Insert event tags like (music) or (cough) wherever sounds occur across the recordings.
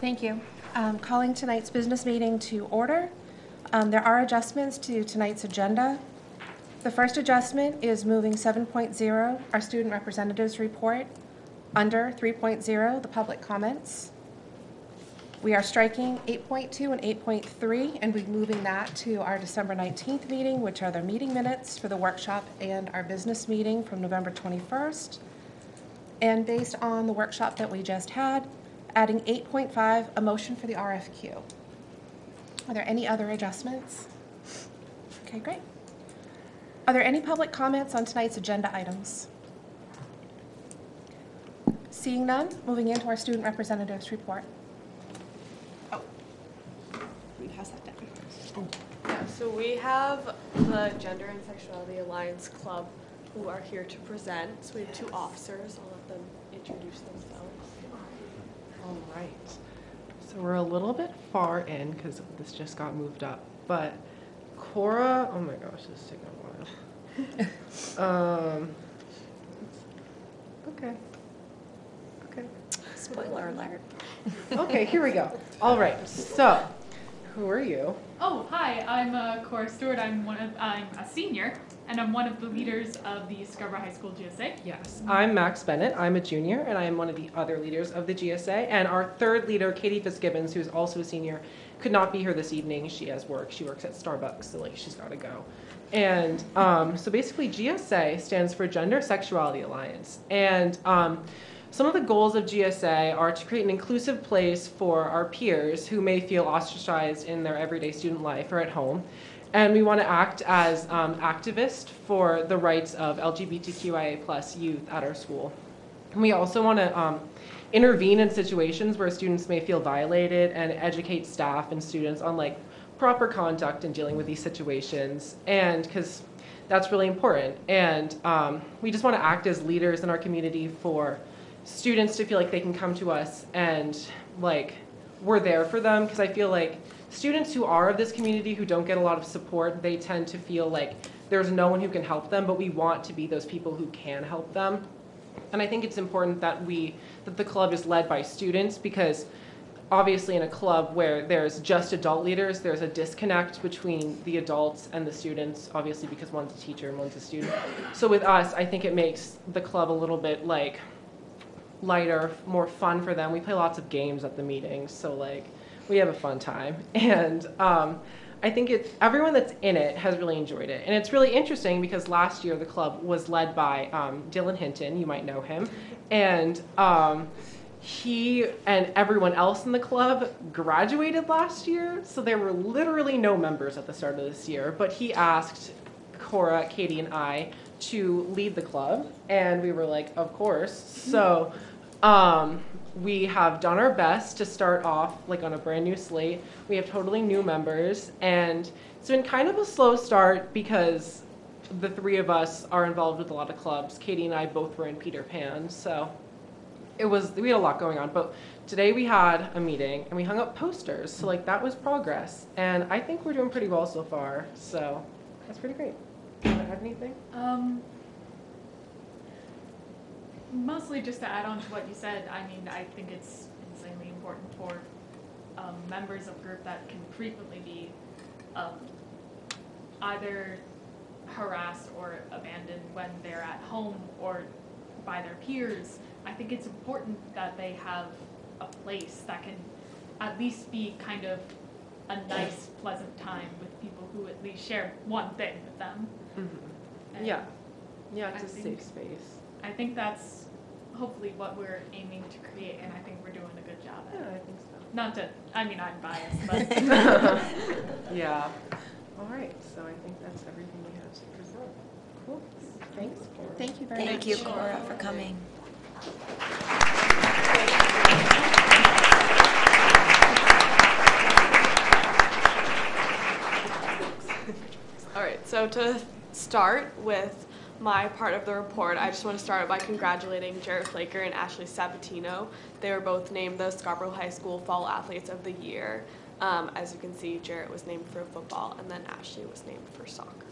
Thank you. Um, Calling tonight's business meeting to order. Um, There are adjustments to tonight's agenda. The first adjustment is moving 7.0, our student representatives report, under 3.0, the public comments. We are striking 8.2 and 8.3, and we're moving that to our December 19th meeting, which are the meeting minutes for the workshop and our business meeting from November 21st. And based on the workshop that we just had, adding 8.5, a motion for the RFQ. Are there any other adjustments? Okay, great. Are there any public comments on tonight's agenda items? Seeing none, moving into our student representatives report. Oh, pass that down. Yeah, so we have the Gender and Sexuality Alliance Club who are here to present. So we have two officers. I'll let them introduce themselves. All right. So we're a little bit far in because this just got moved up. But Cora, oh my gosh, this is taking a while. (laughs) um, okay. Okay. Spoiler alert. Okay, here we go. All right. So, who are you? Oh, hi, I'm uh, Cora Stewart. I'm one of, I'm a senior, and I'm one of the leaders of the Scarborough High School GSA. Yes, I'm Max Bennett. I'm a junior, and I am one of the other leaders of the GSA. And our third leader, Katie Fitzgibbons, who's also a senior, could not be here this evening. She has work. She works at Starbucks, so like she's got to go. And um, so basically, GSA stands for Gender Sexuality Alliance. And um, some of the goals of GSA are to create an inclusive place for our peers who may feel ostracized in their everyday student life or at home. And we want to act as um, activists for the rights of LGBTQIA plus youth at our school. And we also want to um, intervene in situations where students may feel violated and educate staff and students on like proper conduct in dealing with these situations. And because that's really important. And um, we just want to act as leaders in our community for students to feel like they can come to us and like we're there for them because I feel like students who are of this community who don't get a lot of support, they tend to feel like there's no one who can help them, but we want to be those people who can help them. And I think it's important that we that the club is led by students because obviously in a club where there's just adult leaders, there's a disconnect between the adults and the students, obviously because one's a teacher and one's a student. So with us, I think it makes the club a little bit like lighter, more fun for them. We play lots of games at the meetings, so like we have a fun time. (laughs) And um, I think it's everyone that's in it has really enjoyed it, and it's really interesting because last year the club was led by um, Dylan Hinton. You might know him, and um, he and everyone else in the club graduated last year, so there were literally no members at the start of this year. But he asked Cora, Katie, and I to lead the club, and we were like, of course. So um, we have done our best to start off like on a brand new slate. We have totally new members, and it's been kind of a slow start because the three of us are involved with a lot of clubs. Katie and I both were in Peter Pan, so it was we had a lot going on. But today we had a meeting and we hung up posters, so like that was progress, and I think we're doing pretty well so far. So that's pretty great. Do you add anything? Um, mostly just to add on to what you said, I mean, I think it's insanely important for um, members of a group that can frequently be um, either harassed or abandoned when they're at home or by their peers. I think it's important that they have a place that can at least be kind of a nice, pleasant time with people who at least share one thing with them. And Yeah, yeah, it's I a safe space. I think that's hopefully what we're aiming to create, and I think we're doing a good job at Yeah, it. I think so. Not to, I mean, I'm biased, but (laughs) (laughs) Yeah. All right, so I think that's everything we have to present. Cool. Thanks. Cora. Thank you very much. Thank you, Cora, for coming. All right, so to start with my part of the report, I just want to start by congratulating Jarrett Flaker and Ashley Sabatino. They were both named the Scarborough High School Fall Athletes of the Year. Um, as you can see, Jarrett was named for football, and then Ashley was named for soccer.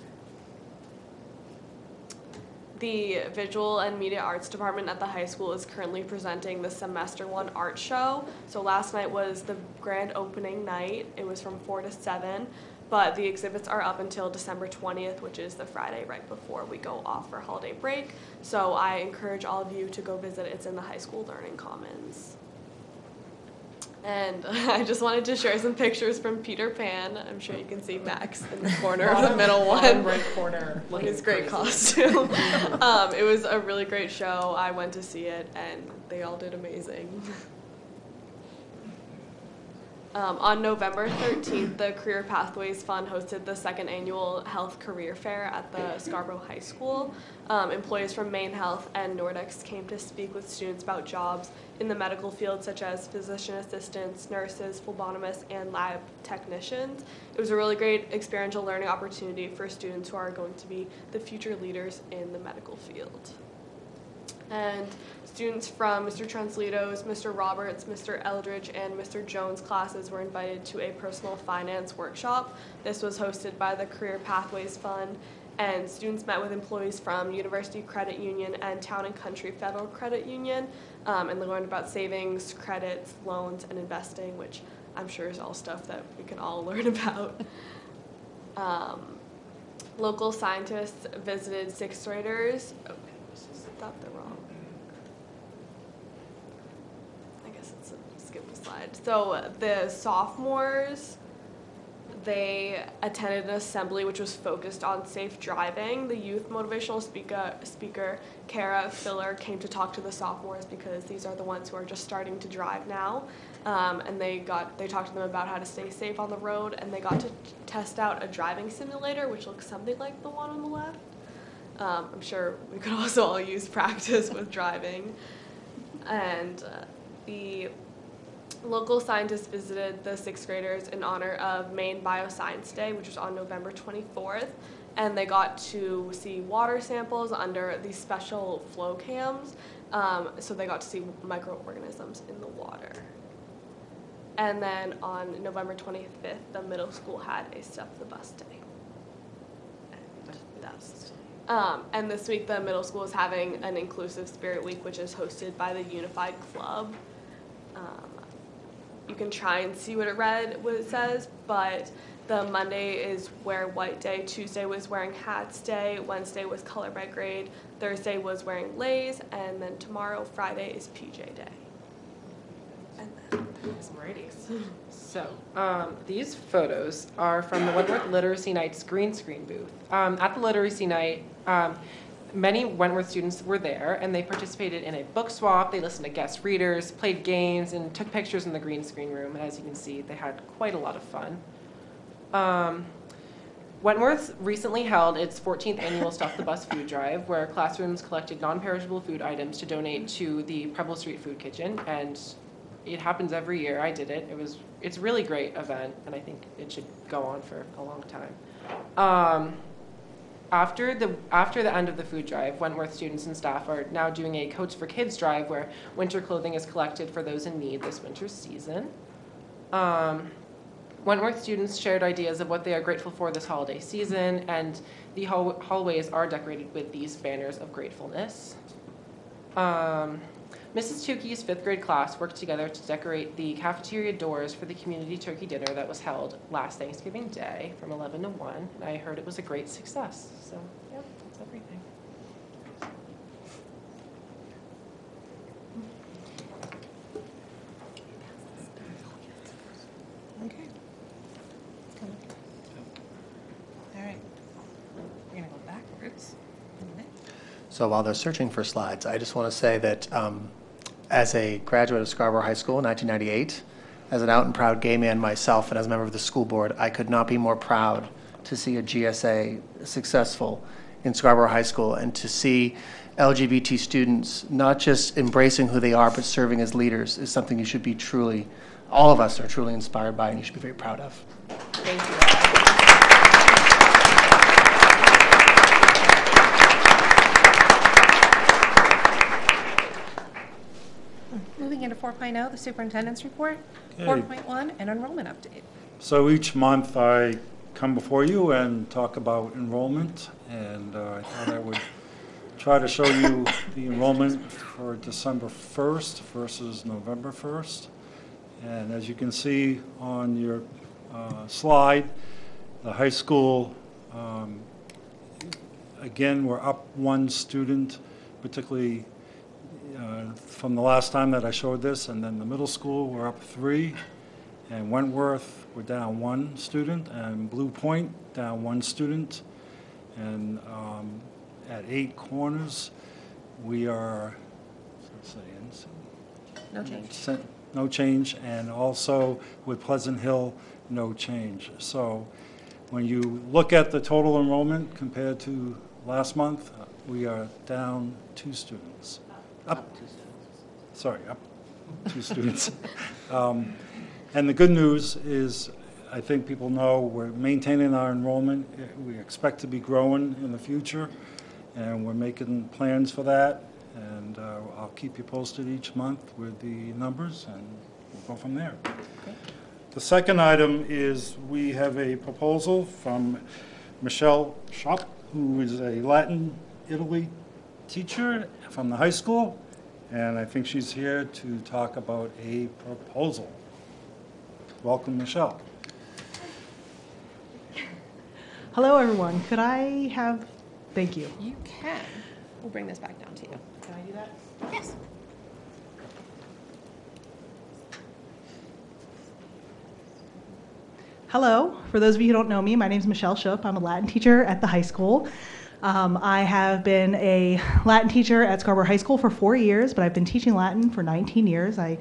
the visual and media arts department at the high school is currently presenting the semester one art show. So last night was the grand opening night. It was from 4 to 7, but the exhibits are up until December 20th, which is the Friday right before we go off for holiday break. So I encourage all of you to go visit. It's in the high school learning commons. And (laughs) I just wanted to share some pictures from Peter Pan. I'm sure you can see Max in the corner of the middle one. right corner. (laughs) his great crazy. costume. (laughs) um, it was a really great show. I went to see it, and they all did amazing. Um, on November 13th, the Career Pathways Fund hosted the second annual Health Career Fair at the Scarborough High School. Um, employees from Maine Health and NorDx came to speak with students about jobs in the medical field, such as physician assistants, nurses, phlebotomists, and lab technicians. It was a really great experiential learning opportunity for students who are going to be the future leaders in the medical field. And students from Mr. Translito's, Mr. Roberts, Mr. Eldridge, and Mr. Jones classes were invited to a personal finance workshop. This was hosted by the Career Pathways Fund, and students met with employees from University Credit Union and Town and Country Federal Credit Union, um, and they learned about savings, credits, loans, and investing, which I'm sure is all stuff that we can all (laughs) learn about. Um, local scientists visited sixth graders. Oh, I thought they're wrong guess it's a, skip a slide. So the sophomores, they attended an assembly which was focused on safe driving. The youth motivational speaker, speaker Cara Filler, came to talk to the sophomores because these are the ones who are just starting to drive now. Um, and they got they talked to them about how to stay safe on the road, and they got to test out a driving simulator, which looks something like the one on the left. Um, I'm sure we could (laughs) also all use practice with driving. And uh, the local scientists visited the sixth graders in honor of Maine Bioscience Day, which was on November 24th. And they got to see water samples under these special flow cams. Um, so they got to see microorganisms in the water. And then on November 25th, the middle school had a Step the Bus Day. And that's um, and this week, the middle school is having an inclusive spirit week, which is hosted by the Unified Club. Um, you can try and see what it read, what it says, but the Monday is wear white day. Tuesday was wearing hats day. Wednesday was color by grade. Thursday was wearing leis, and then tomorrow, Friday, is PJ day. And then Alrighty. (laughs) So, um, these photos are from the Wentworth Literacy Night's green screen booth. Um, at the Literacy Night, um, many Wentworth students were there and they participated in a book swap. They listened to guest readers, played games, and took pictures in the green screen room. And as you can see, they had quite a lot of fun. Um, Wentworth recently held its 14th annual Stuff the Bus food drive, where classrooms collected non-perishable food items to donate to the Preble Street Food Kitchen, and it happens every year. I did it. It was it's a really great event, and I think it should go on for a long time. Um, after the after the end of the food drive, Wentworth students and staff are now doing a Coats for Kids drive, where winter clothing is collected for those in need this winter season. Um, Wentworth students shared ideas of what they are grateful for this holiday season, and the hall- hallways are decorated with these banners of gratefulness. Um, Mrs. Tukey's fifth grade class worked together to decorate the cafeteria doors for the community turkey dinner that was held last Thanksgiving Day from 11 to 1. And I heard it was a great success. So, yeah, that's everything. Okay. All right. We're gonna go backwards. So while they're searching for slides, I just want to say that um, as a graduate of Scarborough High School in 1998, as an out and proud gay man myself and as a member of the school board, I could not be more proud to see a GSA successful in Scarborough High School and to see LGBT students not just embracing who they are but serving as leaders is something you should be truly, all of us are truly inspired by and you should be very proud of. Thank you. Moving into 4.0, the superintendent's report. Okay. 4.1, an enrollment update. So each month I come before you and talk about enrollment, and uh, I thought I would try to show you the enrollment for December 1st versus November 1st. And as you can see on your uh, slide, the high school, um, again, we're up one student, particularly uh, from the last time that I showed this, and then the middle school, we're up three, and Wentworth, we're down one student, and Blue Point, down one student, and um, at Eight Corners, we are, let's see, No change. No change, and also with Pleasant Hill, no change. So when you look at the total enrollment compared to last month, uh, we are down two students. Up two students. Sorry, up two students. (laughs) Um, And the good news is, I think people know, we're maintaining our enrollment. We expect to be growing in the future, and we're making plans for that. And uh, I'll keep you posted each month with the numbers, and we'll go from there. The second item is, we have a proposal from Michelle Schott, who is a Latin Italy teacher from the high school, and I think she's here to talk about a proposal. Welcome, Michelle. Hello, everyone. Could I have, thank you. You can. We'll bring this back down to you. Can I do that? Yes. Hello. For those of you who don't know me, my name is Michelle Schupp. I'm a Latin teacher at the high school. Um, I have been a Latin teacher at Scarborough High School for four years, but I've been teaching Latin for 19 years. I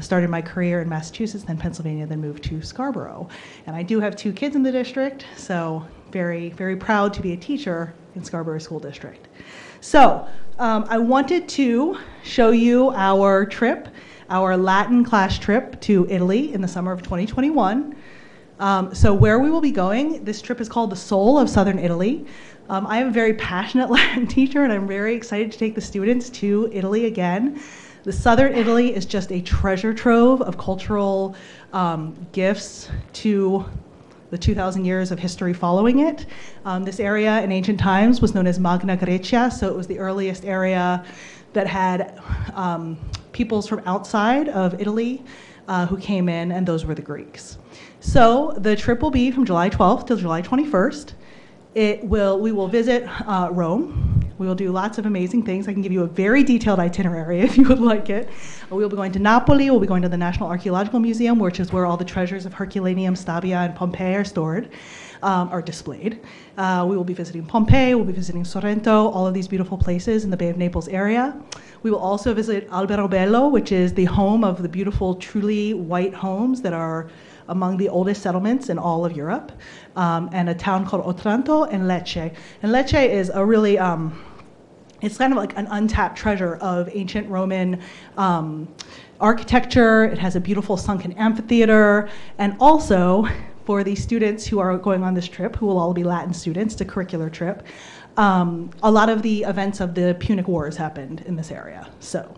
started my career in Massachusetts, then Pennsylvania, then moved to Scarborough. And I do have two kids in the district, so very, very proud to be a teacher in Scarborough School District. So um, I wanted to show you our trip, our Latin class trip to Italy in the summer of 2021. Um, so where we will be going, this trip is called the Soul of Southern Italy. Um, I am a very passionate (laughs) Latin teacher, and I'm very excited to take the students to Italy again. The Southern Italy is just a treasure trove of cultural um, gifts to the 2,000 years of history following it. Um, this area in ancient times was known as Magna Graecia, so it was the earliest area that had um, peoples from outside of Italy uh, who came in, and those were the Greeks. So the trip will be from July 12th till July 21st. It will, we will visit uh, Rome. We will do lots of amazing things. I can give you a very detailed itinerary (laughs) if you would like it. We will be going to Napoli. We'll be going to the National Archaeological Museum, which is where all the treasures of Herculaneum, Stabia, and Pompeii are stored, um, are displayed. Uh, we will be visiting Pompeii. We'll be visiting Sorrento, all of these beautiful places in the Bay of Naples area. We will also visit Alberobello, which is the home of the beautiful, trulli white homes that are among the oldest settlements in all of Europe, um, and a town called Otranto and Lecce. And Lecce is a really, um, it's kind of like an untapped treasure of ancient Roman um, architecture. It has a beautiful sunken amphitheater, and also for the students who are going on this trip, who will all be Latin students, the curricular trip, um, a lot of the events of the Punic Wars happened in this area. So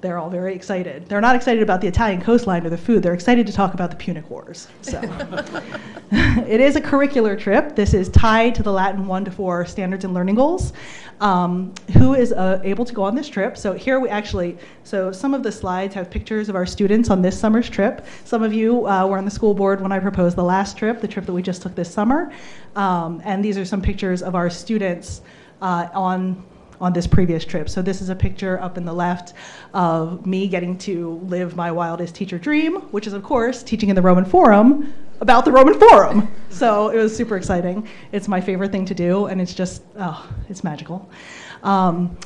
they're all very excited. They're not excited about the Italian coastline or the food. They're excited to talk about the Punic Wars. So (laughs) (laughs) it is a curricular trip. This is tied to the Latin 1 to 4 standards and learning goals. Um, who is uh, able to go on this trip? So here we actually, so some of the slides have pictures of our students on this summer's trip. Some of you uh, were on the school board when I proposed the last trip, the trip that we just took this summer. Um, and these are some pictures of our students uh, on on this previous trip. So this is a picture up in the left of me getting to live my wildest teacher dream, which is of course teaching in the Roman Forum about the Roman Forum. So it was super exciting. It's my favorite thing to do, and it's just, oh, it's magical. Um,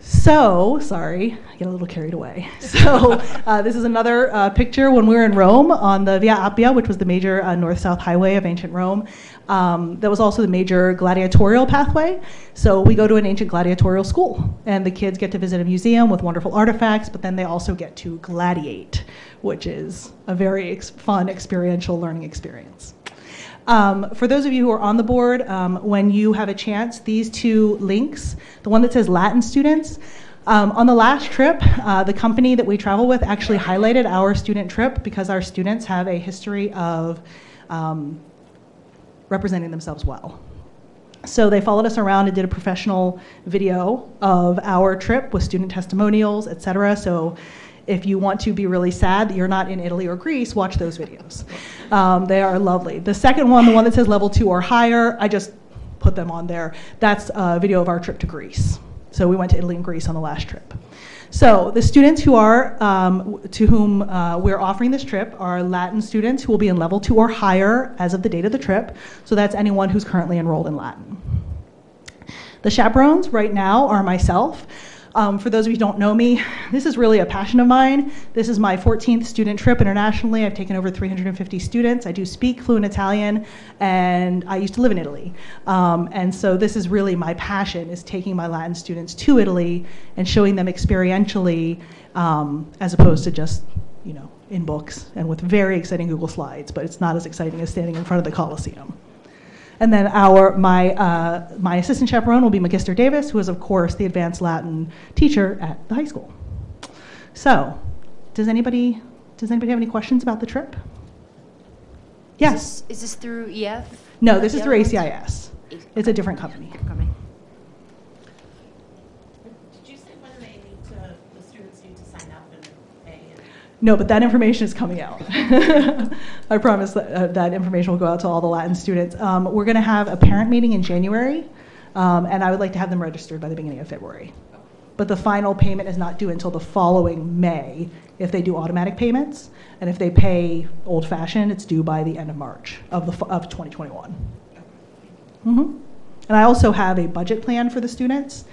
so, sorry, I get a little carried away. (laughs) So, uh, this is another uh, picture when we were in Rome on the Via Appia, which was the major uh, north south highway of ancient Rome. Um, that was also the major gladiatorial pathway. So, we go to an ancient gladiatorial school, and the kids get to visit a museum with wonderful artifacts, but then they also get to gladiate, which is a very ex- fun experiential learning experience. Um, for those of you who are on the board, um, when you have a chance, these two links, the one that says Latin students, um, on the last trip, uh, the company that we travel with actually highlighted our student trip because our students have a history of um, representing themselves well. So they followed us around and did a professional video of our trip with student testimonials, et cetera. So if you want to be really sad that you're not in Italy or Greece, watch those videos. Um, they are lovely. The second one, the one that says level two or higher, I just put them on there. That's a video of our trip to Greece. So we went to Italy and Greece on the last trip. So the students who are um, to whom uh, we're offering this trip are Latin students who will be in level two or higher as of the date of the trip. So that's anyone who's currently enrolled in Latin. The chaperones right now are myself. Um, for those of you who don't know me, (sighs) this is really a passion of mine. This is my 14th student trip internationally. I've taken over 350 students. I do speak fluent Italian, and I used to live in Italy. Um, and so this is really my passion: is taking my Latin students to Italy and showing them experientially, um, as opposed to just, you know, in books and with very exciting Google Slides. But it's not as exciting as standing in front of the Colosseum. And then our my uh, my assistant chaperone will be Magister Davis, who is of course the advanced Latin teacher at the high school. So, does anybody does anybody have any questions about the trip? Yes. Is this, is this through EF? No, this is through? ACIS. It's a different company. Company. Did you say when they need to, the students need to sign up and pay? and- No, but that information is coming out. (laughs) I promise that uh, that information will go out to all the Latin students. Um, we're going to have a parent meeting in January, um, and I would like to have them registered by the beginning of February. But the final payment is not due until the following May if they do automatic payments, and if they pay old fashioned, it's due by the end of March of the of 2021. hmm And I also have a budget plan for the students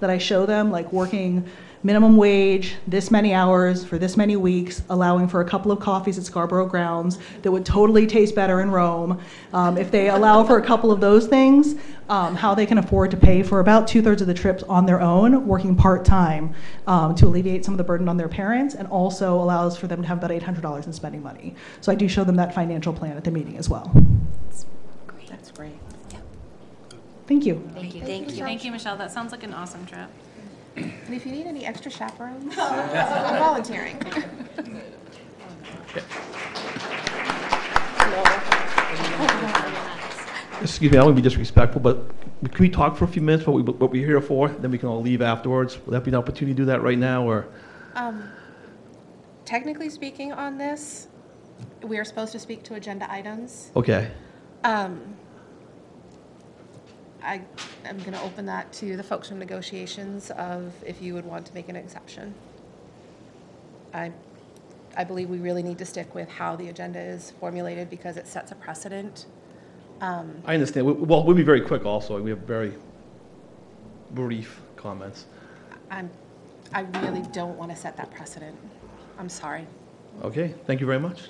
that I show them, like working minimum wage, this many hours for this many weeks, allowing for a couple of coffees at Scarborough Grounds that would totally taste better in Rome. Um, if they allow for a couple of those things, um, how they can afford to pay for about two thirds of the trips on their own, working part time um, to alleviate some of the burden on their parents, and also allows for them to have about $800 in spending money. So I do show them that financial plan at the meeting as well. That's great. That's great. Yeah. Thank you. Thank you, thank you. Thank you, Michelle. That sounds like an awesome trip. And if you need any extra chaperones, (laughs) I'm volunteering. Excuse me, I don't want to be disrespectful, but can we talk for a few minutes, what we, what we're here for, then we can all leave afterwards? Would that be an opportunity to do that right now, or? Um, Technically speaking on this, we are supposed to speak to agenda items. Okay, Um, I am going to open that to the folks from negotiations of if you would want to make an exception. I, I believe we really need to stick with how the agenda is formulated because it sets a precedent. Um, I understand. We- Well, we'll be very quick also, we have very brief comments. I'm, I really don't want to set that precedent. I'm sorry. Okay, thank you very much.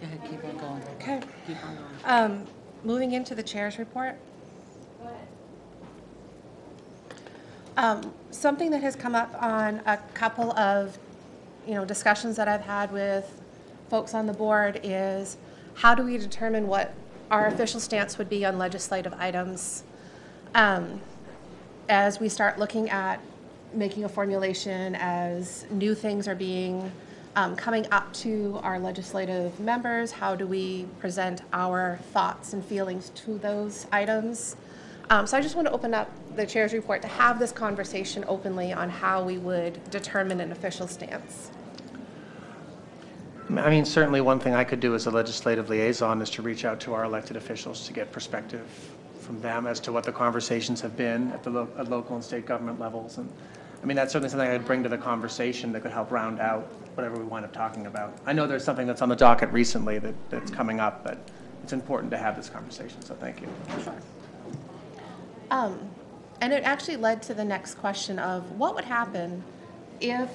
Go ahead, keep on going. Okay. Keep on going. Um, moving into the chair's report. Um, something that has come up on a couple of, you know, discussions that I've had with folks on the board is how do we determine what our official stance would be on legislative items? Um, as we start looking at making a formulation as new things are being, um, coming up to our legislative members, how do we present our thoughts and feelings to those items? Um, so I just want to open up the chair's report to have this conversation openly on how we would determine an official stance. I mean, certainly one thing I could do as a legislative liaison is to reach out to our elected officials to get perspective from them as to what the conversations have been at the lo- at local and state government levels. And, I mean, that's certainly something I'd bring to the conversation that could help round out whatever we wind up talking about. I know there's something that's on the docket recently that, that's coming up, but it's important to have this conversation, so thank you. Um, and it actually led to the next question of what would happen if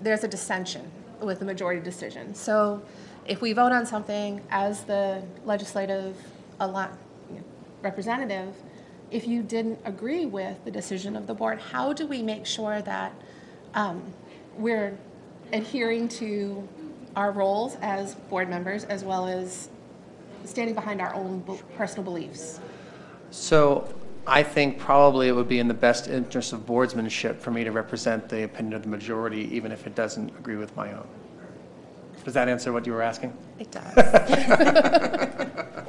there's a dissension with the majority decision? So if we vote on something as the legislative representative, if you didn't agree with the decision of the board, how do we make sure that um, we're adhering to our roles as board members as well as standing behind our own personal beliefs? So I think probably it would be in the best interest of boardsmanship for me to represent the opinion of the majority, even if it doesn't agree with my own. Does that answer what you were asking? It does. (laughs)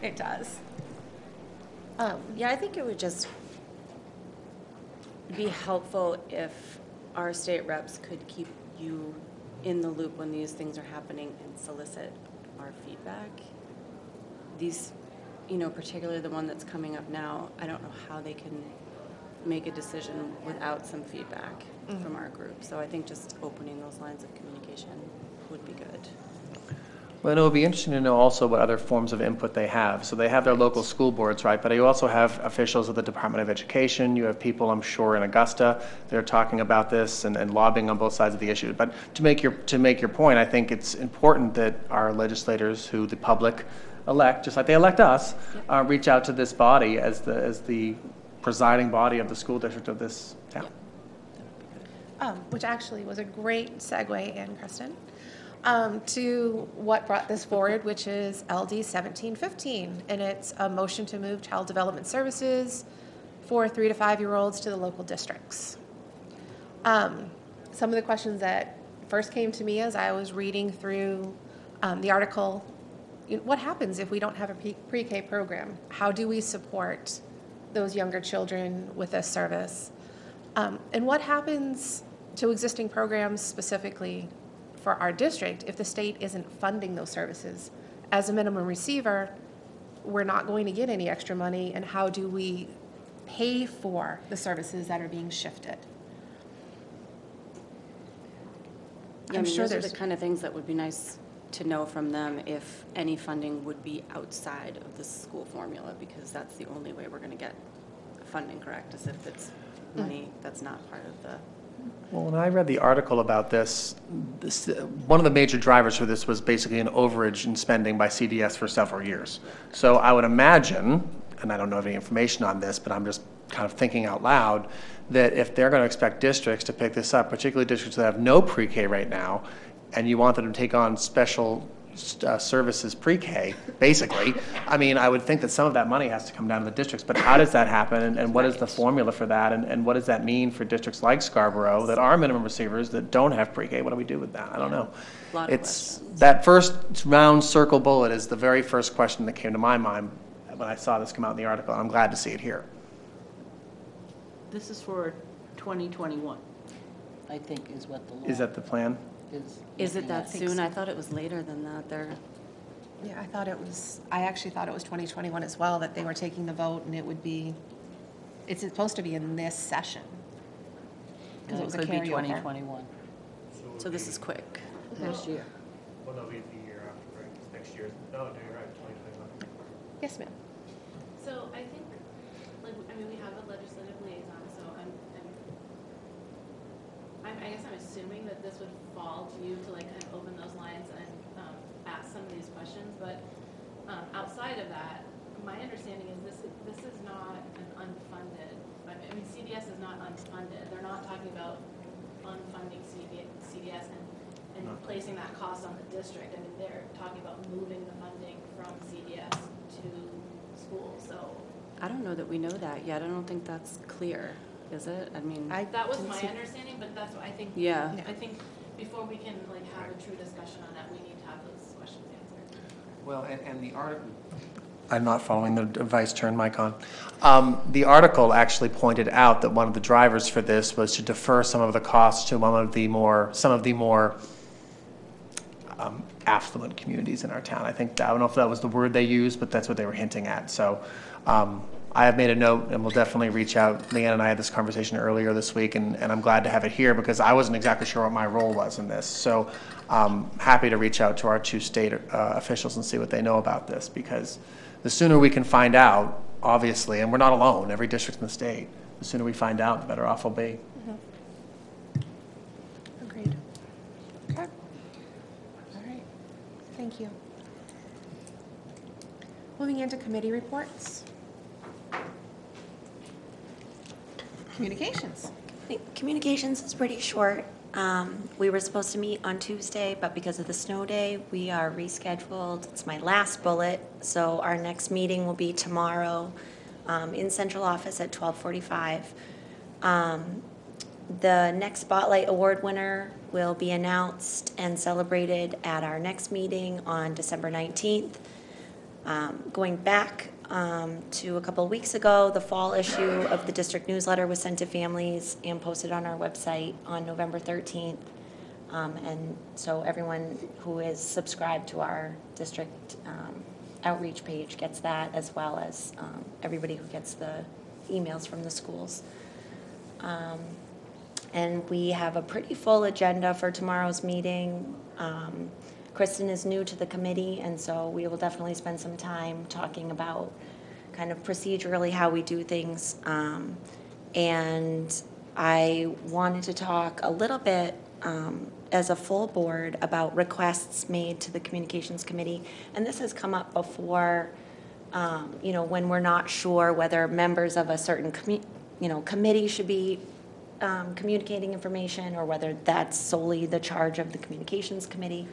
It does. Um, yeah, I think it would just be helpful if our state reps could keep you in the loop when these things are happening and solicit our feedback. These, you know, particularly the one that's coming up now, I don't know how they can make a decision without some feedback from our group. So I think just opening those lines of communication would be good. Well, and it would be interesting to know also what other forms of input they have. So they have their local school boards, right? But you also have officials of the Department of Education. You have people, I'm sure, in Augusta that are talking about this and, and lobbying on both sides of the issue. But to make your to make your point, I think it's important that our legislators, who the public elect, just like they elect us, uh, reach out to this body as the as the presiding body of the school district of this town. um, which actually was a great segue in, Kristen, um, to what brought this forward, which is LD 1715. And it's a motion to move child development services for three to five-year-olds to the local districts. Um, some of the questions that first came to me as I was reading through um, the article, what happens if we don't have a pre- pre-K program? How do we support those younger children with this service? Um, and what happens to existing programs specifically for our district if the state isn't funding those services? As a minimum receiver, we're not going to get any extra money, and how do we pay for the services that are being shifted? Yeah, I I'm mean, sure those are there's- the kind of things that would be nice to know from them if any funding would be outside of the school formula, because that's the only way we're gonna get funding, correct? Is if it's mm. money that's not part of the, Well, when I read the article about this, this, one of the major drivers for this was basically an overage in spending by CDS for several years. So I would imagine, and I don't know any information on this, but I'm just kind of thinking out loud, that if they're going to expect districts to pick this up, particularly districts that have no pre-K right now, and you want them to take on special uh, services pre-K, basically, I mean, I would think that some of that money has to come down to the districts, but how does that happen, and, and what is the formula for that, and, and what does that mean for districts like Scarborough that are minimum receivers that don't have pre-K? What do we do with that? I don't know. lot of It's, that first round circle bullet is the very first question that came to my mind when I saw this come out in the article, and I'm glad to see it here. This is for 2021, I think, is what the law Is that the plan? Is. is it that at. soon? I thought it was later than that. They're, Yeah, I thought it was, I actually thought it was 2021 as well, that they were taking the vote, and it would be, it's supposed to be in this session. Because it oh. was a could be carryover. 2021. so this is quick. Next year. Well, no, it'll be the year after, right, next year. No, no, you're right, 2021. Yes, ma'am. So I think, like, I mean, we have a legislative liaison, so I'm, I'm, I'm, I guess I'm assuming that this would fall to you to like kind of open those lines and, um, ask some of these questions, but, um, outside of that, my understanding is this, this is not an unfunded, I mean- CDS is not unfunded, they're not talking about unfunding CDS and, and placing that cost on the district, I mean, they're talking about moving the funding from CDS to schools. so. I don't know that we know that yet. I don't think that's clear, is it? I mean, I That was didn't my see- understanding, but that's what I think. Yeah. I think before we can like have a true discussion on that, we need to have those questions answered. Well, and, and the article. I'm not following the device turn mic on. Um, the article actually pointed out that one of the drivers for this was to defer some of the costs to one of the more, some of the more um, affluent communities in our town. I think, I don't know if that was the word they used, but that's what they were hinting at. So um, I have made a note and will definitely reach out. Leanne and I had this conversation earlier this week, and, and I'm glad to have it here because I wasn't exactly sure what my role was in this. So um, happy to reach out to our two state uh, officials and see what they know about this because the sooner we can find out, obviously, and we're not alone, every district in the state, the sooner we find out, the better off we'll be. Agreed. Okay. All right. Thank you. Moving into committee reports. Communications. Communications is pretty short. Um, We were supposed to meet on Tuesday, but because of the snow day, we are rescheduled. It's my last bullet, so our next meeting will be tomorrow um, in central office at 12:45. Um, The next Spotlight Award winner will be announced and celebrated at our next meeting on December 19th. Um, Going back um, to a couple of weeks ago, the fall issue of the district newsletter was sent to families and posted on our website on November 13th. Um, And so everyone who is subscribed to our district um, outreach page gets that, as well as um, everybody who gets the emails from the schools. Um, And we have a pretty full agenda for tomorrow's meeting. Um, Kristen is new to the committee, and so we will definitely spend some time talking about kind of procedurally how we do things. Um, And I wanted to talk a little bit um, as a full board about requests made to the Communications Committee. And this has come up before, um, you know, when we're not sure whether members of a certain, you know, committee should be um, communicating information or whether that's solely the charge of the Communications Committee.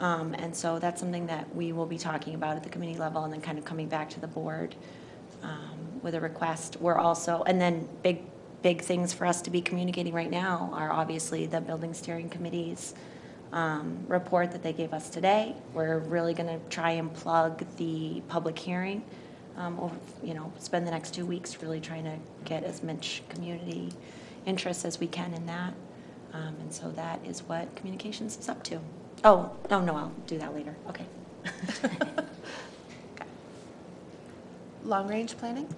Um, And so that's something that we will be talking about at the committee level and then kind of coming back to the board um, with a request. We're also, and then big, big things for us to be communicating right now are obviously the Building Steering Committee's um, report that they gave us today. We're really going to try and plug the public hearing, um, or, you know, spend the next two weeks really trying to get as much community interest as we can in that. Um, And so that is what communications is up to. Oh, no, no, I'll do that later. Okay. (laughs) (laughs) Long-range planning?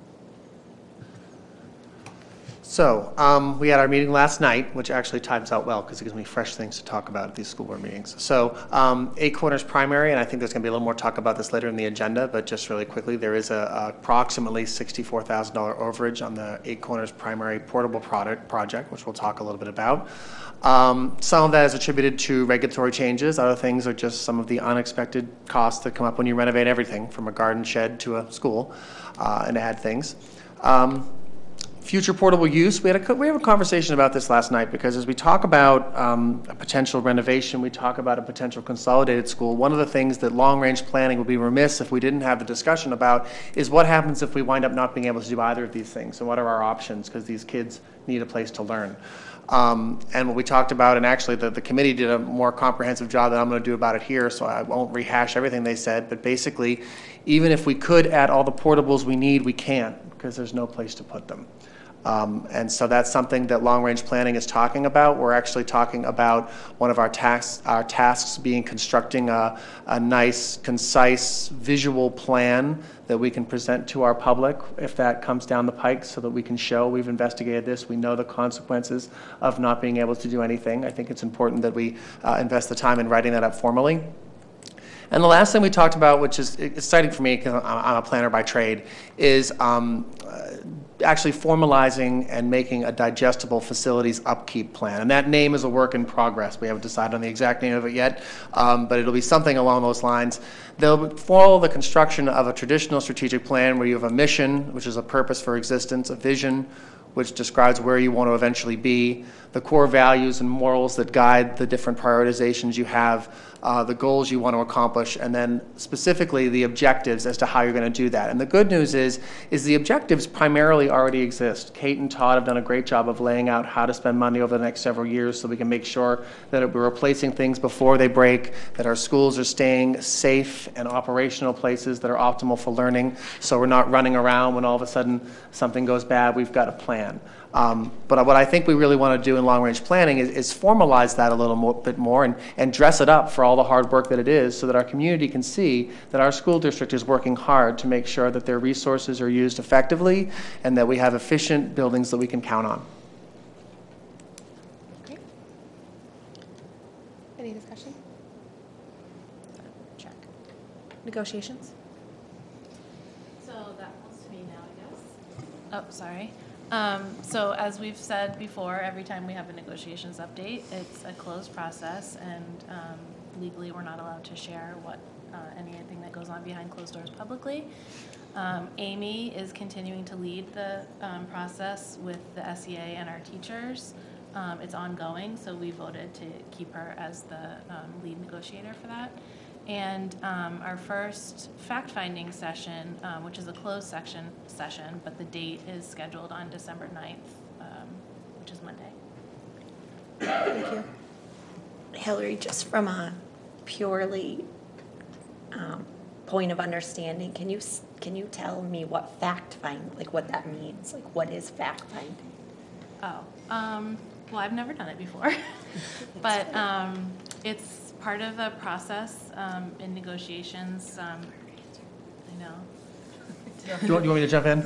So, um, we had our meeting last night, which actually times out well because it gives me fresh things to talk about at these school board meetings. So, um, Eight Corners Primary, and I think there's going to be a little more talk about this later in the agenda, but just really quickly, there is a a approximately $64,000 overage on the Eight Corners Primary Portable Product Project, which we'll talk a little bit about. Um, Some of that is attributed to regulatory changes. Other things are just some of the unexpected costs that come up when you renovate everything, from a garden shed to a school, uh, and add things. Um, Future portable use, we had a, we have a conversation about this last night, because as we talk about um, a potential renovation, we talk about a potential consolidated school, one of the things that long-range planning would be remiss if we didn't have the discussion about is what happens if we wind up not being able to do either of these things, and what are our options, because these kids need a place to learn. Um, And what we talked about, and actually the, the committee did a more comprehensive job than I'm going to do about it here, so I won't rehash everything they said, but basically, even if we could add all the portables we need, we can't, because there's no place to put them. Um, And so that's something that long-range planning is talking about. We're actually talking about one of our tasks, our tasks being constructing a, a nice, concise, visual plan that we can present to our public if that comes down the pike, so that we can show we've investigated this, we know the consequences of not being able to do anything. I think it's important that we uh, invest the time in writing that up formally. And the last thing we talked about, which is exciting for me because I'm a planner by trade, is um, actually formalizing and making a digestible facilities upkeep plan. And that name is a work in progress. We haven't decided on the exact name of it yet, um, but it'll be something along those lines. They'll follow the construction of a traditional strategic plan where you have a mission, which is a purpose for existence, a vision, which describes where you want to eventually be, the core values and morals that guide the different prioritizations you have, uh, the goals you want to accomplish, and then specifically the objectives as to how you're going to do that. And the good news is, is the objectives primarily already exist. Kate and Todd have done a great job of laying out how to spend money over the next several years so we can make sure that we're replacing things before they break, that our schools are staying safe and operational places that are optimal for learning, so we're not running around when all of a sudden something goes bad. We've got a plan. Um, But what I think we really want to do in long-range planning is, is formalize that a little more, bit more and, and dress it up for all the hard work that it is so that our community can see that our school district is working hard to make sure that their resources are used effectively and that we have efficient buildings that we can count on. Any discussion? Check. Negotiations? So that one's to me now, I guess. Oh, sorry. Um, so as we've said before, every time we have a negotiations update, it's a closed process and, um, legally, we're not allowed to share what, uh, anything that goes on behind closed doors publicly. Um, Amy is continuing to lead the, um, process with the SEA and our teachers. Um, it's ongoing, so we voted to keep her as the, um, lead negotiator for that. And um, our first fact-finding session, um, which is a closed section, session, but the date is scheduled on December 9th, um, which is Monday. Thank you. Hillary, just from a purely um, point of understanding, can you, s- can you tell me what fact find, like what that means? Like what is fact finding? Oh, um, well, I've never done it before, (laughs) but um, it's part of the process um, in negotiations. Um, I know. Do you want, do you want me to jump in?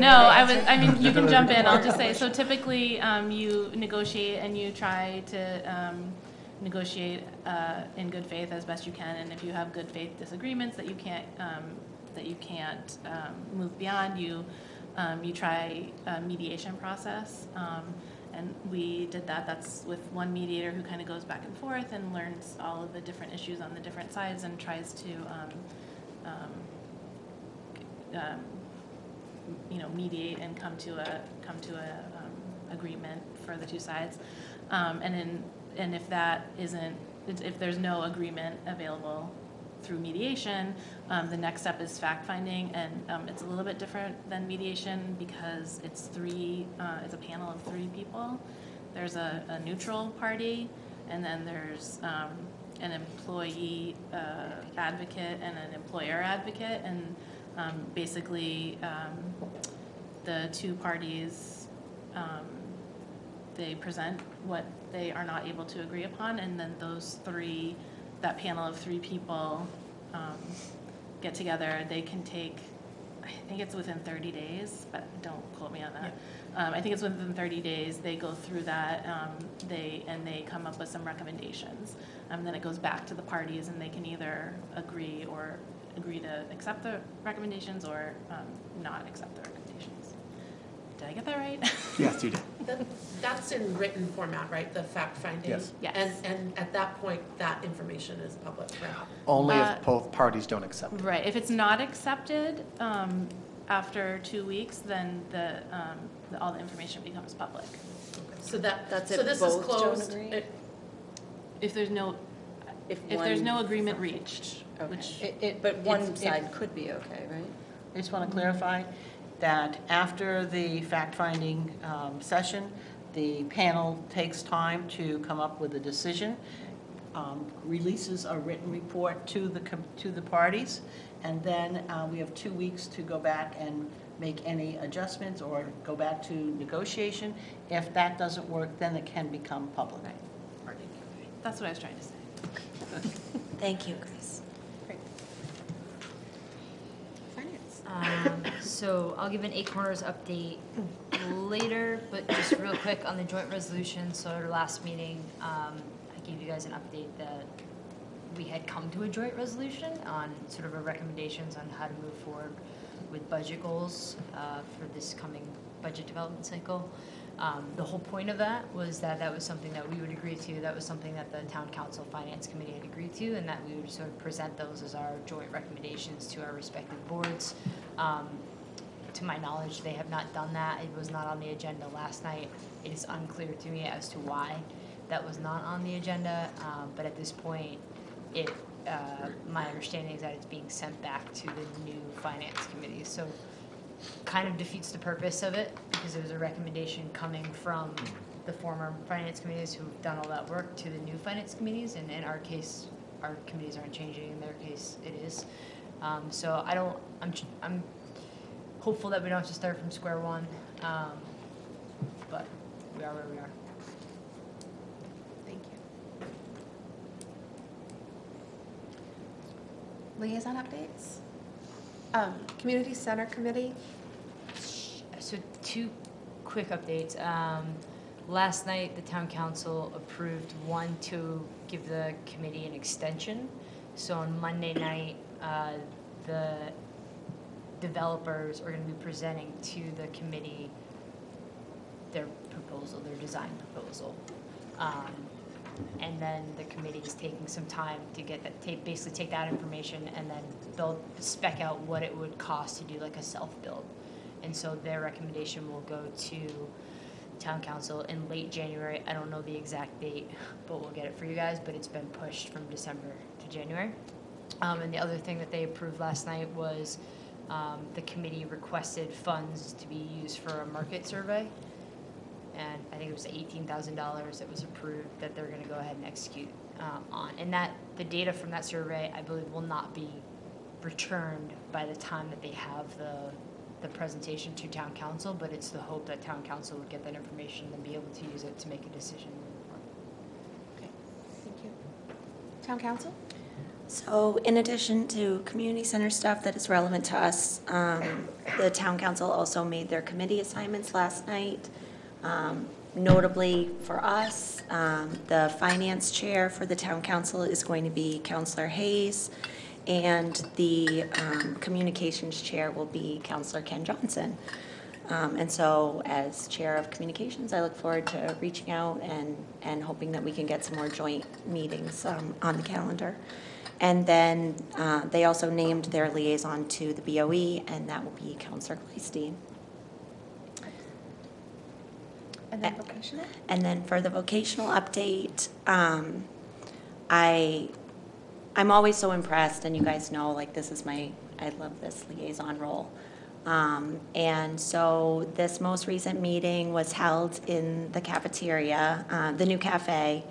No, I was, I mean, you can jump in, I'll just say, so (laughs) typically, um, you negotiate and you try to, um, negotiate, uh, in good faith as best you can, and if you have good faith disagreements that you can't, um, that you can't, um, move beyond, you, um, you try a mediation process, um, and we did that, that's with one mediator who kind of goes back and forth and learns all of the different issues on the different sides and tries to, um, um, um, you know, mediate and come to a, come to a, um, agreement for the two sides. Um, and then, and if that isn't, if there's no agreement available through mediation, um, the next step is fact-finding, and, um, it's a little bit different than mediation because it's three, uh, it's a panel of three people. There's a, a neutral party, and then there's, um, an employee, uh, advocate and an employer advocate, and, um, basically, um, the two parties, um, they present what they are not able to agree upon, and then those three, that panel of three people, um, get together, they can take, I think it's within thirty days, but don't quote me on that. Um, I think it's within thirty days, they go through that, um, they, and they come up with some recommendations. Um, then it goes back to the parties, and they can either agree or agree to accept the recommendations or, um, not accept the recommendations. Did I get that right? (laughs) Yes, you did. That- That's in written format, right, the fact finding? Yes. Yes. And, and at that point, that information is public, right? Only Uh, if both parties don't accept it. Right, if it's not accepted, um, after two weeks, then the, um, the- all the information becomes public. So that, That's it. so if this is both don't closed. agree? It- If there's no, If if there's no agreement reached, Okay. which, It- it- But one it's- it- side could be okay, right? I just want to clarify that after the fact-finding um, session, the panel takes time to come up with a decision, um, releases a written report to the, com- to the parties, and then uh, we have two weeks to go back and make any adjustments or go back to negotiation. If that doesn't work, then it can become public. that's what I was trying to say. Thank you, Chris. Finance. Um, So I'll give an Eight Corners update later, but just real quick on the joint resolution. So at our last meeting, um, I gave you guys an update that we had come to a joint resolution on sort of our recommendations on how to move forward with budget goals uh, for this coming budget development cycle. Um, The whole point of that was that that was something that we would agree to, that was something that the town council finance committee had agreed to, and that we would sort of present those as our joint recommendations to our respective boards. Um, To my knowledge, they have not done that, it was not on the agenda last night. It is unclear to me as to why that was not on the agenda, um, but at this point, it, uh, my understanding is that it's being sent back to the new finance committee, so kind of defeats the purpose of it, because it was a recommendation coming from the former finance committees who've done all that work to the new finance committees, and in our case, our committees aren't changing, in their case, it is. Um, so I don't, I'm, I'm hopeful that we don't have to start from square one, um, but we are where we are. Thank you. Liaison updates? Um, Community Center Committee, So two quick updates. Um, last night, the town council approved one to give the committee an extension. So on Monday night, uh, the developers are gonna be presenting to the committee their proposal, their design proposal. Um, and then the committee is taking some time to get that, take, basically take that information and then they'll spec out what it would cost to do like a self-build. And so their recommendation will go to town council in late January. I don't know the exact date, but we'll get it for you guys, but it's been pushed from December to January. Um, and the other thing that they approved last night was, um, the committee requested funds to be used for a market survey. and I think it was eighteen thousand dollars that was approved that they're gonna go ahead and execute, um, on. And that, the data from that survey, I believe, will not be returned by the time that they have the, the presentation to town council, but it's the hope that town council would get that information and be able to use it to make a decision moving forward. Thank you. Town council? So in addition to community center stuff that is relevant to us, um, the town council also made their committee assignments last night. Um, Notably for us, um, the finance chair for the town council is going to be Counselor Hayes, and the um, communications chair will be Counselor Ken Johnson. Um, And so, as Chair of Communications, I look forward to reaching out and, and hoping that we can get some more joint meetings um, on the calendar. And then uh, they also named their liaison to the BOE, and that will be Counselor Gleysteen. And then vocational? And then for the vocational update, um, I, I'm always so impressed, and you guys know, like, this is my, I love this liaison role. Um, and so this most recent meeting was held in the cafeteria, uh, the new cafe,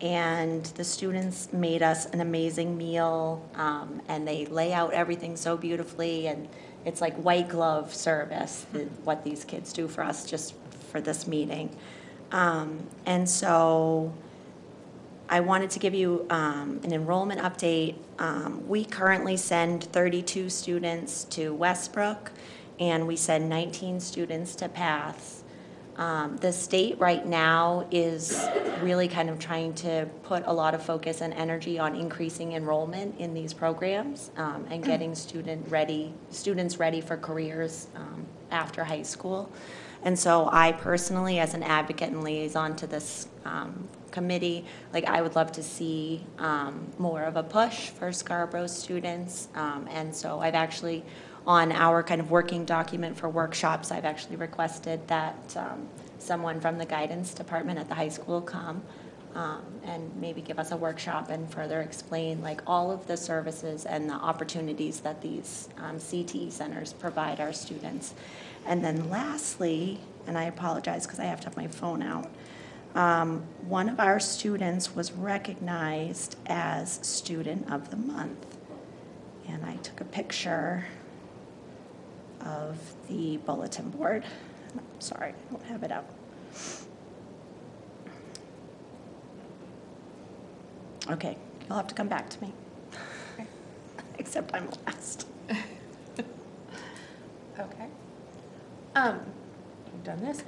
and the students made us an amazing meal, um, and they lay out everything so beautifully, and it's like white glove service, the- what these kids do for us just for this meeting. Um, and so I wanted to give you um, an enrollment update. Um, we currently send 32 students to Westbrook, and we send 19 students to Paths. Um, the state right now is really kind of trying to put a lot of focus and energy on increasing enrollment in these programs um, and getting (clears throat) student ready, students ready for careers um, after high school. And so I personally, as an advocate and liaison to this um, committee, like I would love to see um, more of a push for Scarborough students. Um, and so I've actually, on our kind of working document for workshops, I've actually requested that um, someone from the guidance department at the high school come um, and maybe give us a workshop and further explain like all of the services and the opportunities that these um, CTE centers provide our students. And then lastly, and I apologize because I have to have my phone out, um, one of our students was recognized as Student of the Month. And I took a picture of the bulletin board. I'm sorry, I don't have it out. Okay, you'll have to come back to me. (laughs) Except I'm last. (laughs) Okay. Um, we've done this.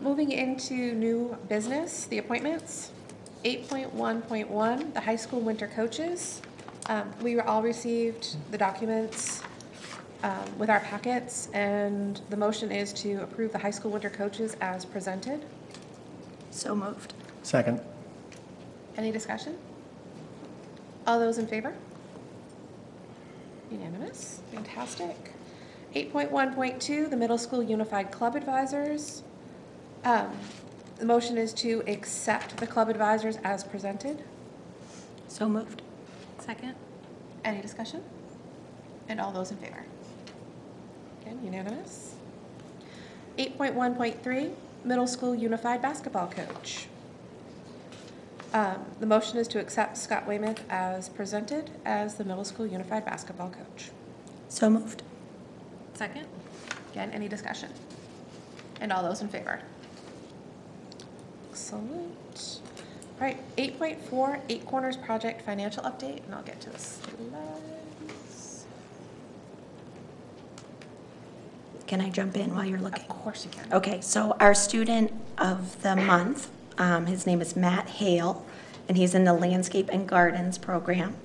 Moving into new business, the appointments. Eight point one point one, the high school winter coaches. Um, we all received the documents, um, with our packets, and the motion is to approve the high school winter coaches as presented. So moved. Second. Any discussion? All those in favor? Unanimous, fantastic. Eight point one point two, the middle school unified club advisors. Um, the motion is to accept the club advisors as presented. So moved. Second. Any discussion? And all those in favor? Again, unanimous. Eight point one point three, middle school unified basketball coach. Um, the motion is to accept Scott Weymouth as presented as the middle school unified basketball coach. So moved. Second. Again, any discussion? And all those in favor? Excellent. All right, eight point four, Eight Corners Project Financial Update, and I'll get to the slides. Can I jump in while you're looking? Of course you can. Okay, so our student of the month, um, his name is Matt Hale, and he's in the Landscape and Gardens program.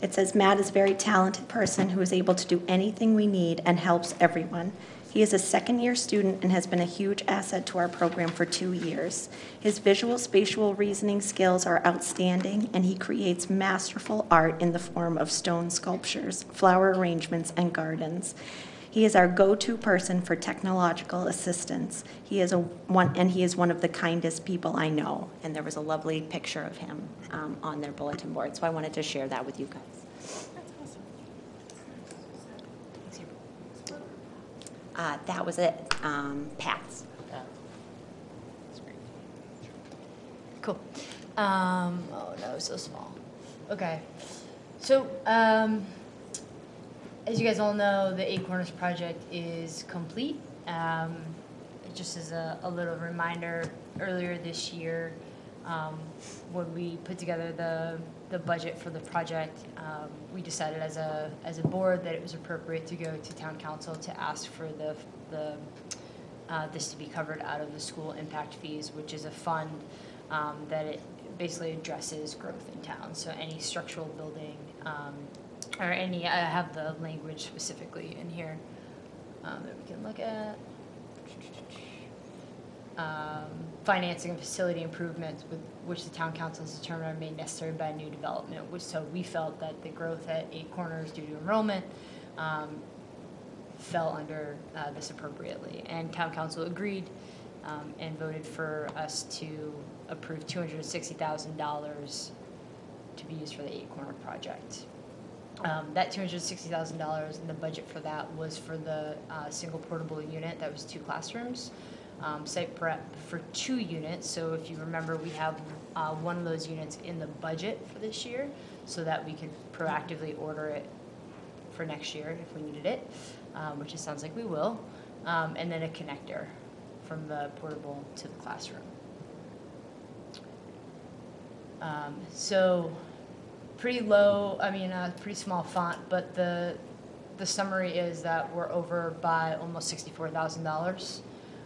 It says Matt is a very talented person who is able to do anything we need and helps everyone. He is a second year student and has been a huge asset to our program for two years. His visual spatial reasoning skills are outstanding, and he creates masterful art in the form of stone sculptures, flower arrangements, and gardens. He is our go-to person for technological assistance. He is a one, and he is one of the kindest people I know. And there was a lovely picture of him um, on their bulletin board, so I wanted to share that with you guys. uh, that was it, um, paths. Cool. Um, oh no, so small. Okay. So, um, as you guys all know, the Eight Corners project is complete. Um, just as a, a little reminder, earlier this year, um, when we put together the, the budget for the project, um, we decided as a, as a board that it was appropriate to go to town council to ask for the, the, uh, this to be covered out of the school impact fees, which is a fund, um, that it basically addresses growth in town. So any structural building, um, or any, I have the language specifically in here, um, that we can look at um, financing and facility improvements with which the town council has determined are made necessary by new development, which, so we felt that the growth at Eight Corners due to enrollment, um, fell under, uh, this appropriately. And town council agreed, um, and voted for us to approve two hundred and sixty thousand dollars to be used for the Eight Corner project. Um, that two hundred sixty thousand dollars in the budget for that was for the, uh, single portable unit, that was two classrooms. Um, site prep for two units, so if you remember, we have, uh, one of those units in the budget for this year, so that we could proactively order it for next year if we needed it, um, which it sounds like we will. Um, and then a connector from the portable to the classroom. Um, so, pretty low, I mean, a pretty small font, but the, the summary is that we're over by almost sixty-four thousand dollars.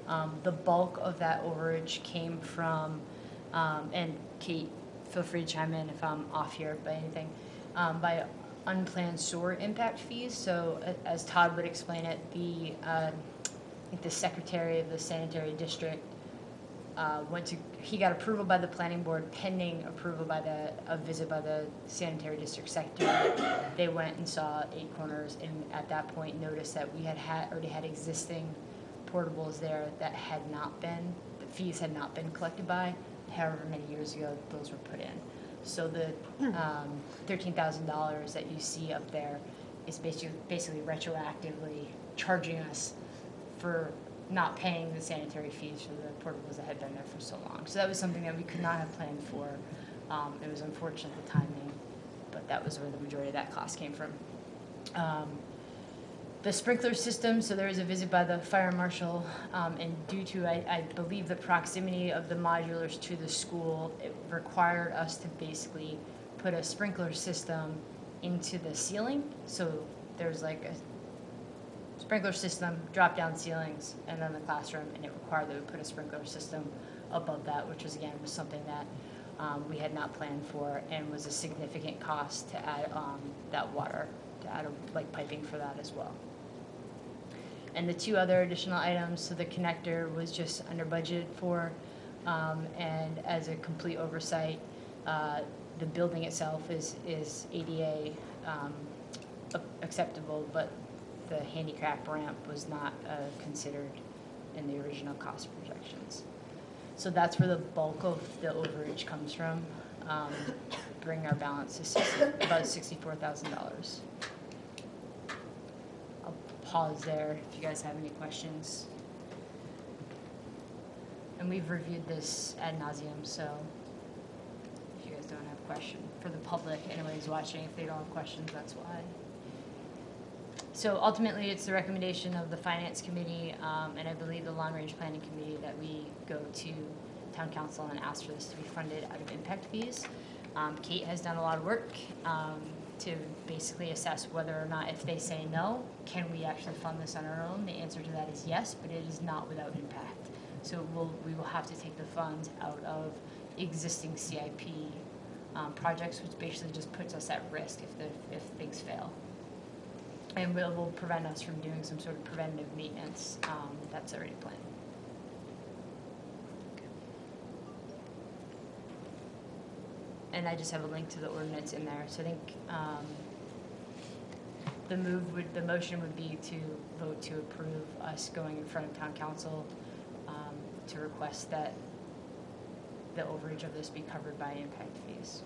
Um, the bulk of that overage came from, um, and Kate, feel free to chime in if I'm off here by anything, um, by unplanned sewer impact fees. So a- as Todd would explain it, the, uh, I think the secretary of the sanitary district uh, went to, he got approval by the planning board pending approval by the, a visit by the sanitary district secretary. They went and saw Eight Corners and at that point noticed that we had had, already had existing portables there that had not been, the fees had not been collected by, however many years ago those were put in. So the um, thirteen thousand dollars that you see up there is basically, basically retroactively charging us for not paying the sanitary fees for the portables that had been there for so long. So that was something that we could not have planned for. Um, It was unfortunate the timing, but that was where the majority of that cost came from. Um, the sprinkler system, so there was a visit by the fire marshal, um, and due to, I, I believe, the proximity of the modulars to the school, it required us to basically put a sprinkler system into the ceiling, so there's like a sprinkler system, drop-down ceilings, and then the classroom, and it required that we put a sprinkler system above that, which was, again, was something that, um, we had not planned for, and was a significant cost to add, um, that water, to add, like, piping for that as well. And the two other additional items, so the connector was just under budget for, um, and as a complete oversight, uh, the building itself is, is ADA, um, acceptable, but the handicap ramp was not, uh, considered in the original cost projections. So that's where the bulk of the overage comes from, um, bring our balance to about sixty-four thousand dollars. I'll pause there if you guys have any questions. And we've reviewed this ad nauseum, so if you guys don't have a question, for the public, anybody's watching, if they don't have questions, that's why. So ultimately, it's the recommendation of the finance committee, um, and I believe the long-range planning committee that we go to town council and ask for this to be funded out of impact fees. Um, Kate has done a lot of work, um, to basically assess whether or not, if they say no, can we actually fund this on our own? The answer to that is yes, but it is not without impact. So we'll, we will have to take the funds out of existing CIP, um, projects, which basically just puts us at risk if the, if things fail. And will, will prevent us from doing some sort of preventative maintenance, um, that's already planned. And I just have a link to the ordinance in there, so I think, um, the move would, the motion would be to vote to approve us going in front of town council, um, to request that the overage of this be covered by impact fees.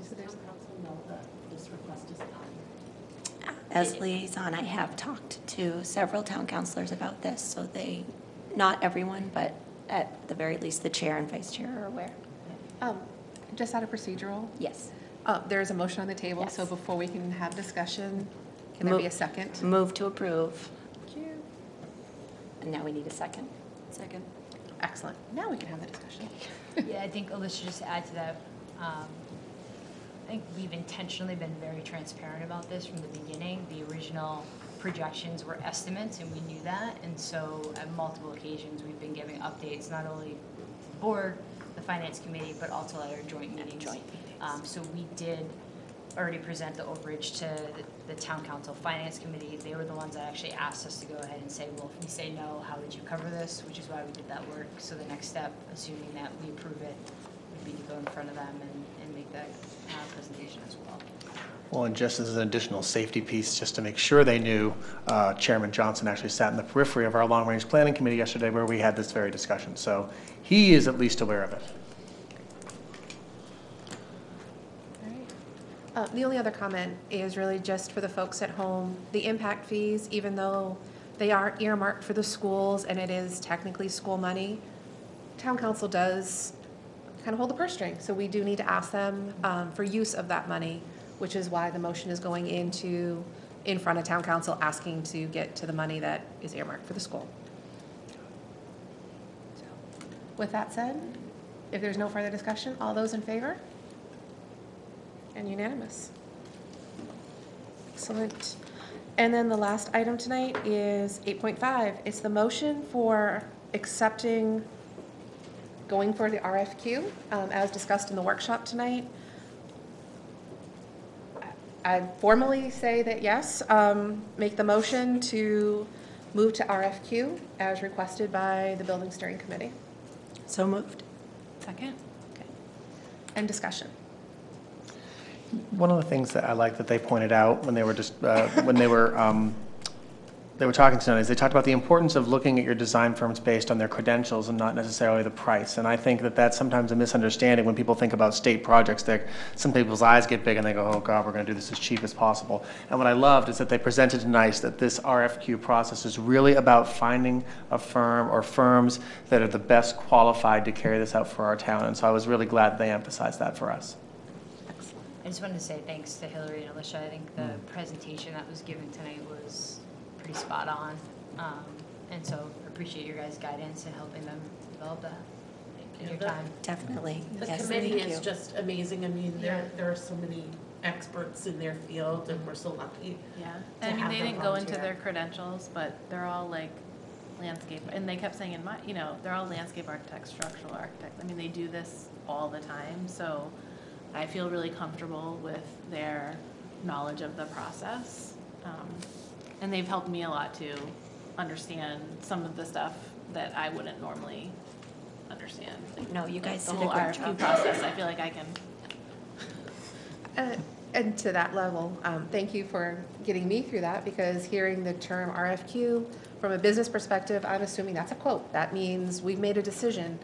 Does the town council know that this request is coming? As liaison, I have talked to several town councilors about this, so they, not everyone, but at the very least, the chair and vice chair are aware. Um, Just out of procedural, Yes. uh, there is a motion on the table, so Yes. before we can have discussion, can there be a second? Move to approve. Thank you. And now we need a second. Second. Excellent. Now we can have the discussion. (laughs) Yeah, I think, Alicia, just to add to that, um, I think we've intentionally been very transparent about this from the beginning. The original projections were estimates, and we knew that, and so at multiple occasions, we've been giving updates, not only the board, the finance committee, but also at our joint meetings. joint meetings. Um, so we did already present the overage to the, the town council finance committee. They were the ones that actually asked us to go ahead and say, well, if we say no, how would you cover this? Which is why we did that work. So the next step, assuming that we approve it, would be to go in front of them and, and make that uh, presentation as well. Well, and just as an additional safety piece, just to make sure they knew, uh, Chairman Johnson actually sat in the periphery of our long-range planning committee yesterday where we had this very discussion. So he is at least aware of it. Uh, The only other comment is really just for the folks at home. The impact fees, even though they are earmarked for the schools and it is technically school money, town council does kind of hold the purse string. So we do need to ask them um, for use of that money, which is why the motion is going into, in front of town council, asking to get to the money that is earmarked for the school. So, With that said, if there's no further discussion, all those in favor? And unanimous. Excellent. And then the last item tonight is 8.5. It's the motion for accepting, going for the RFQ, um, as discussed in the workshop tonight. I formally say that yes, um, make the motion to move to RFQ as requested by the Building Steering Committee. So moved. Second? Okay. And discussion. One of the things that I like that they pointed out when they were just, uh, when they were, um, they were talking tonight is they talked about the importance of looking at your design firms based on their credentials and not necessarily the price. And I think that that's sometimes a misunderstanding when people think about state projects. That some people's eyes get big and they go, "Oh God, we're going to do this as cheap as possible." And what I loved is that they presented tonight that this RFQ process is really about finding a firm or firms that are the best qualified to carry this out for our town. And so I was really glad they emphasized that for us. Excellent. I just wanted to say thanks to Hillary and Alicia. I think the mm. presentation that was given tonight was pretty spot on. Um, and so appreciate your guys' guidance in helping them develop that in your time. Definitely. The Yes, committee thank is you. just amazing. I mean, there, there are so many experts in their field and we're so lucky. Yeah, to I mean, have they them didn't go into volunteer. their credentials, but they're all like landscape, and they kept saying in my, you know, they're all landscape architects, structural architects. I mean, they do this all the time, so I feel really comfortable with their knowledge of the process. Um, And they've helped me a lot to understand some of the stuff that I wouldn't normally understand. like No, you the- guys the did a whole great RFQ job. process, I feel like I can Uh, And to that level, um, thank you for getting me through that, because hearing the term RFQ, from a business perspective, I'm assuming that's a quote. That means we've made a decision.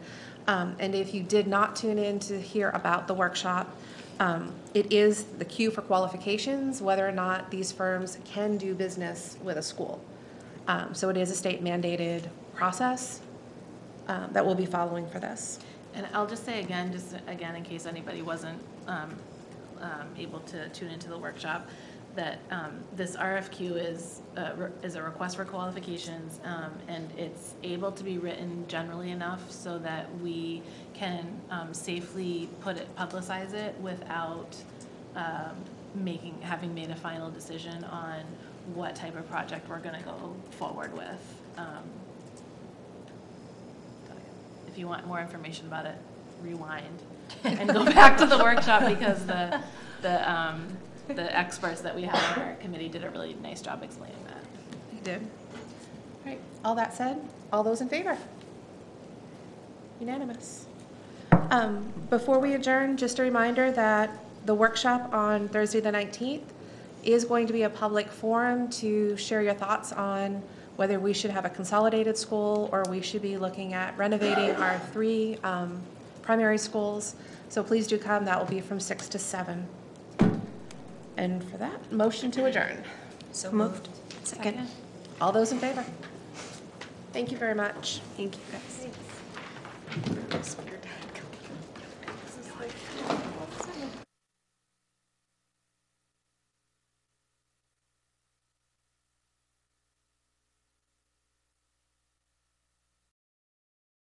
Um, And if you did not tune in to hear about the workshop, um, it is the queue for qualifications, whether or not these firms can do business with a school. Um, So it is a state mandated process um, that we'll be following for this. And I'll just say again, just again, in case anybody wasn't um, um, able to tune into the workshop, that um, this RFQ is, uh, re- is a request for qualifications, um, and it's able to be written generally enough so that we can um, safely put it, publicize it without um, making, having made a final decision on what type of project we're gonna go forward with. Um, if you want more information about it, rewind and go (laughs) back to the workshop because the, the, um, the experts that we have on our committee did a really nice job explaining that. You did. All right, all that said, all those in favor? Unanimous. Um, Before we adjourn, just a reminder that the workshop on Thursday, the 19th, is going to be a public forum to share your thoughts on whether we should have a consolidated school or we should be looking at renovating our three um, primary schools. So please do come, that will be from 6 to 7. And for that, motion to adjourn. So moved. Second. All those in favor? Thank you very much. Thank you, guys. Weird.